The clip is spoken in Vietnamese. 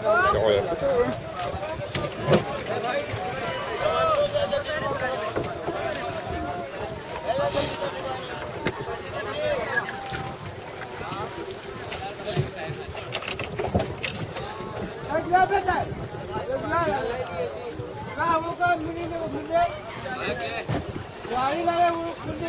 Rồi. गाड़ी वाले वो खुद ही